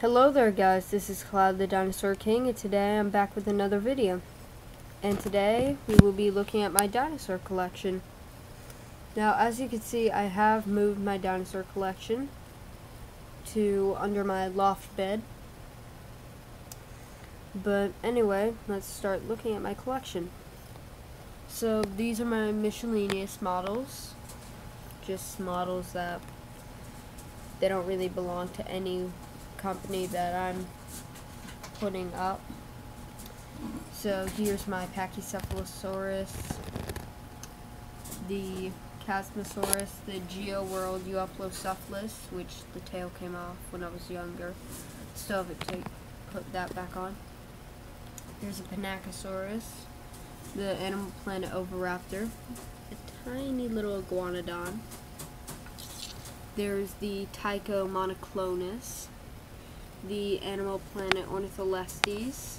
Hello there guys, this is Cloud the Dinosaur King and today I'm back with another video. And today we will be looking at my dinosaur collection. Now as you can see I have moved my dinosaur collection to under my loft bed. But anyway, let's start looking at my collection. So these are my miscellaneous models. Just models that they don't really belong to any company that I'm putting up. So here's my Pachycephalosaurus, the Chasmosaurus, the GeoWorld Euoplocephalus, which the tail came off when I was younger. Still haven't take, put that back on. There's a Panachosaurus, the Animal Planet Oviraptor, a tiny little iguanodon. There's the Tyco Monoclonius, the Animal Planet Ornitholestes,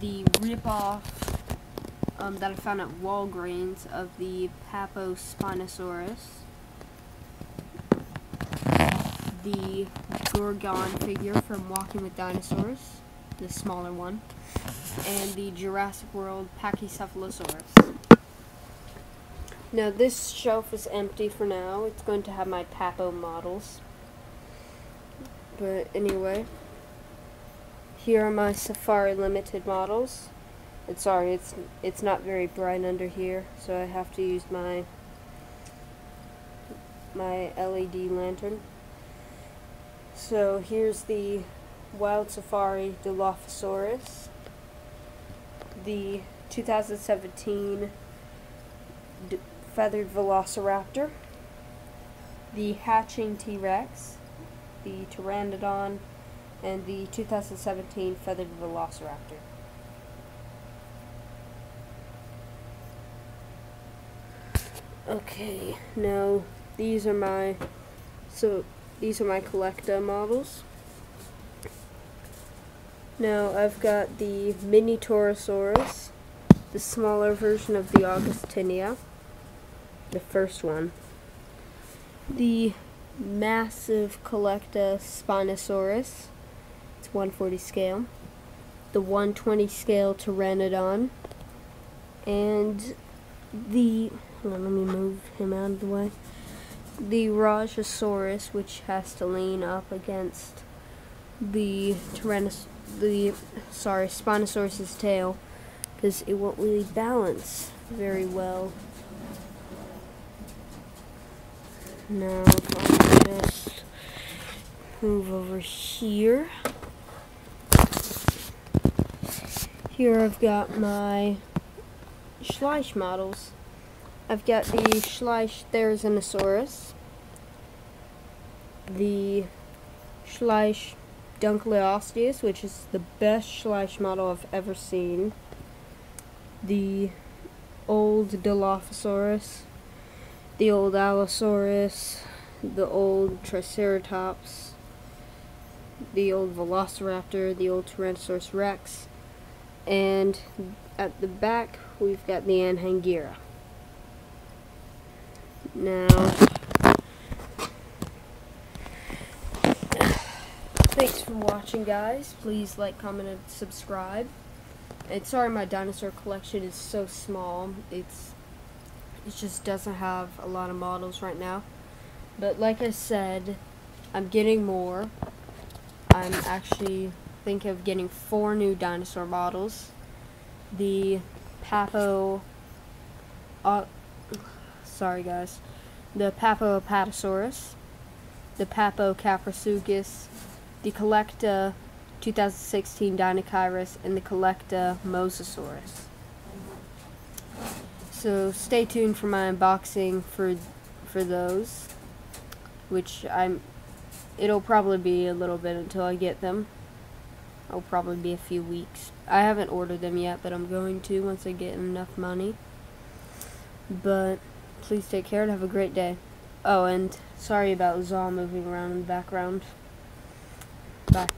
the ripoff um, that I found at Walgreens of the Papo Spinosaurus, the Gorgon figure from Walking with Dinosaurs, the smaller one, and the Jurassic World Pachycephalosaurus. Now this shelf is empty for now. It's going to have my Papo models. But anyway, here are my Safari Limited models. It's sorry, it's it's not very bright under here, so I have to use my my LED lantern. So here's the Wild Safari Dilophosaurus, the 2017 D Feathered Velociraptor, the Hatching T-Rex, the Pteranodon, and the 2017 Feathered Velociraptor. Okay, now these are my so these are my Collecta models. Now I've got the mini Torosaurus, the smaller version of the Agustinia, the first one. The massive Collecta Spinosaurus. It's 140 scale. The 120 scale Pteranodon. And the, let me move him out of the way. The Rajasaurus, which has to lean up against the Tyrannos, the, sorry, Spinosaurus's tail, because it won't really balance very well. Now, I'll just move over here. Here I've got my Schleich models. I've got the Schleich Therizinosaurus, the Schleich Dunkleosteus, which is the best Schleich model I've ever seen, the old Dilophosaurus, the old Allosaurus, the old Triceratops, the old Velociraptor, the old Tyrannosaurus Rex, and at the back we've got the Anhanguera. Now, thanks for watching guys. Please like, comment, and subscribe. And sorry my dinosaur collection is so small. It's it just doesn't have a lot of models right now. But like I said, I'm getting more. I'm actually thinking of getting four new dinosaur models. The Papo... Uh, sorry guys. The Papo Apatosaurus. The Papo Caprosuchus. The Collecta 2016 Deinocheirus. And the Collecta Mosasaurus. So stay tuned for my unboxing for for those, which I'm. It'll probably be a little bit until I get them. It'll probably be a few weeks. I haven't ordered them yet, but I'm going to once I get enough money. But please take care and have a great day. Oh, and sorry about Zal moving around in the background. Bye.